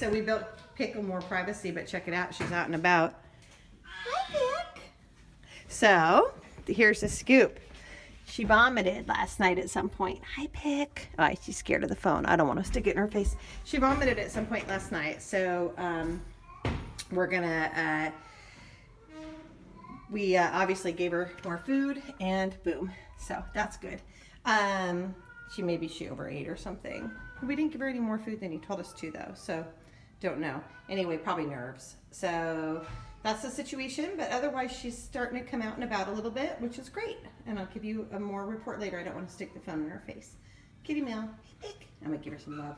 so we built Pickle more privacy, but check it out. She's out and about. Hi, Pick. So, here's the scoop. She vomited last night at some point. Hi, Pick. Oh, she's scared of the phone. I don't want to stick it in her face. She vomited at some point last night. So, um, we're going to, uh, we uh, obviously gave her more food and boom. So that's good. Um, she maybe she overate or something. We didn't give her any more food than he told us to though. So don't know. Anyway, probably nerves. So that's the situation. But otherwise she's starting to come out and about a little bit, which is great. And I'll give you a more report later. I don't want to stick the phone in her face. Kitty Mail, I'm gonna give her some love.